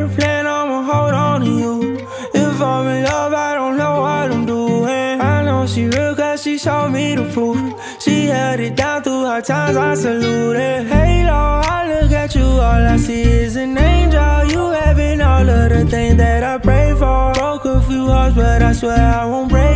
made a plan, I'ma hold on to you. If I'm in love, I don't know what I'm doing. I know she real cause she showed me the proof. She held it down through hard times, I salute it. Halo, I look at you, all I see is an angel. You having all of the things that I pray for. Broke a few hearts, but I swear I won't break.